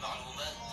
那我们。